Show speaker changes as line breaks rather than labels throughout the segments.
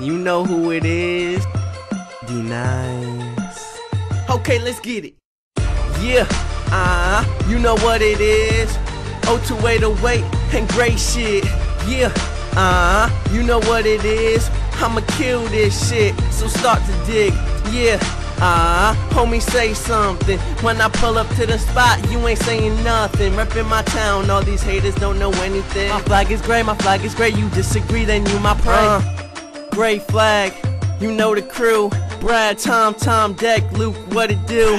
You know who it is. D nice. Okay, let's get it. Yeah, uh, you know what it is. Oh, to wait away and great shit. Yeah, uh, you know what it is. I'ma kill this shit, so start to dig. Yeah, uh, homie, say something. When I pull up to the spot, you ain't saying nothing. Reppin' my town, all these haters don't know anything. My flag is gray, my flag is gray. You disagree, then you my prey. Uh, gray flag, you know the crew. Brad, Tom, Tom, Deck, Luke, what it do?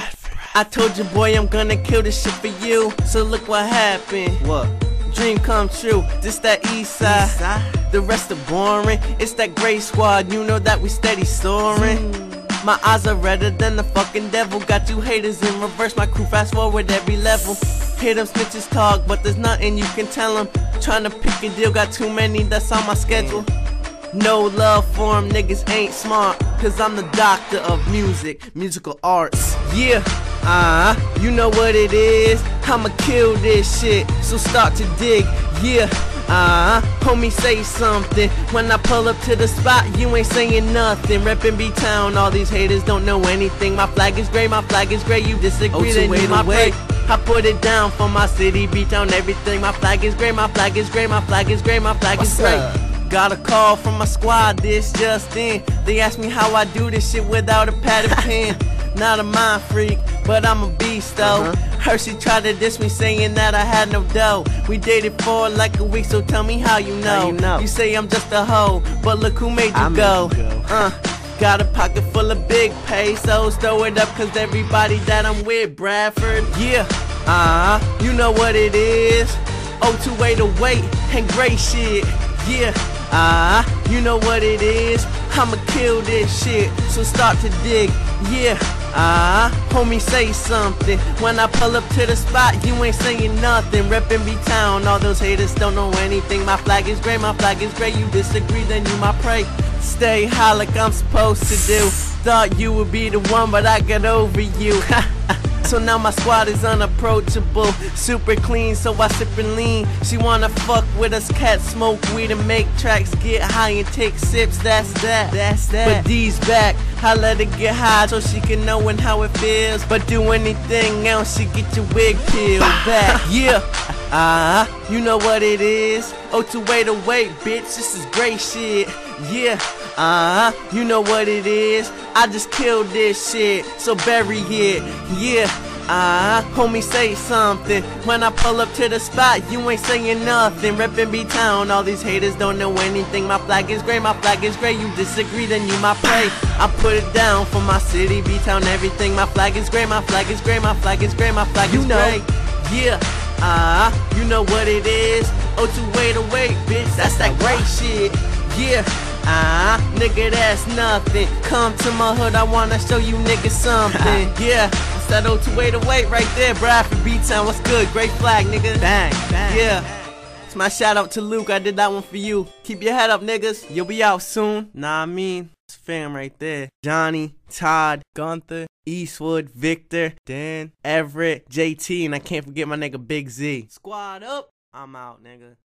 I told you, boy, I'm gonna kill this shit for you. So look what happened.
What?
Dream come true. This that east side.
East side?
The rest are boring. It's that gray squad. You know that we steady soaring. Mm. My eyes are redder than the fucking devil. Got you haters in reverse. My crew fast forward every level. Hear them snitches talk, but there's nothing you can tell them. Trying to pick a deal, got too many that's on my schedule. No love for 'em, niggas ain't smart. Cause I'm the doctor of music, musical arts. Yeah, uh, you know what it is. I'ma kill this shit, so start to dig. Yeah, uh, homie, say something. When I pull up to the spot, you ain't saying nothing. Reppin' B Town, all these haters don't know anything. My flag is gray, my flag is gray. You disagree,
Oh,
then you my prey. I put it down for my city, beat down everything. My flag is gray, my flag is gray, my flag is gray, my flag
What's
is gray.
up?
Got a call from my squad, this just in. They asked me how I do this shit without a pad and pen. Not a mind freak, but I'm a beast though.
Uh-huh.
Hershey tried to diss me saying that I had no dough. We dated for like a week, so tell me how you know.
How you know?
say I'm just a hoe, but look who made you
I made
go.
you go.
Uh, got a pocket full of big pesos, throw it up cause everybody that I'm with, Bradford. Yeah, uh, you know what it is. Oh, two way to wait and great shit. Yeah, uh, you know what it is. I'ma kill this shit, so start to dig. Yeah, uh, homie, say something. When I pull up to the spot, you ain't saying nothing. Reppin' B Town, all those haters don't know anything. My flag is gray, my flag is gray. You disagree, then you my prey. Stay high like I'm supposed to do. Thought you would be the one, but I got over you. So now my squad is unapproachable, super clean, so I sip and lean. She wanna fuck with us, cat smoke weed and make tracks, get high and take sips. That's that, that's that. But D's back, I let her get high so she can know and how it feels. But do anything else, she get your wig peeled back. Yeah, ah, uh, you know what it is. Oh, to wait, to wait, bitch, this is great shit. Yeah, uh huh, you know what it is. I just killed this shit, so bury it. Yeah, uh huh, homie, say something. When I pull up to the spot, you ain't saying nothing. Reppin' B Town, all these haters don't know anything. My flag is gray, my flag is gray. You disagree, then you my prey. I put it down for my city, B Town, everything. My flag is gray, my flag is gray, my flag is gray, my flag
You
is
know.
gray. Yeah, uh huh, you know what it is. Oh, to wait, to wait, bitch, that's that great shit. Yeah, ah, uh, nigga, that's nothing. Come to my hood, I wanna show you niggas something. yeah, it's that oh to wait, to wait right there, Bradford B Town. What's good? Great flag, nigga.
Bang, bang.
Yeah. It's my shout out to Luke. I did that one for you. Keep your head up, niggas. You'll be out soon. Nah, I mean, it's fam right there. Johnny, Todd, Gunther, Eastwood, Victor, Dan, Everett, JT, and I can't forget my nigga Big Z. Squad up. I'm out, nigga.